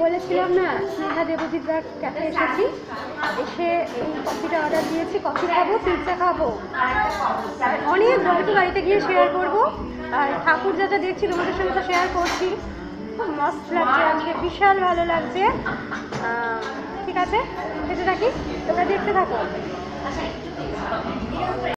বলেছিলাম না, স্নেহা দেবজিৎদার ক্যাফে এসেছি। এসে এই কফিটা অর্ডার দিয়েছি। কফি খাব পিৎজা খাব। অনেক গল্প বাড়িতে গিয়ে শেয়ার করব। আর ঠাকুর যাটা দেখছি, তোমাদের সঙ্গে তো শেয়ার করছি। খুব মস্ত লাগছে আজকে, বিশাল ভালো লাগছে। ঠিক আছে? খেতে থাকি? তোমরা দেখতে থাকো।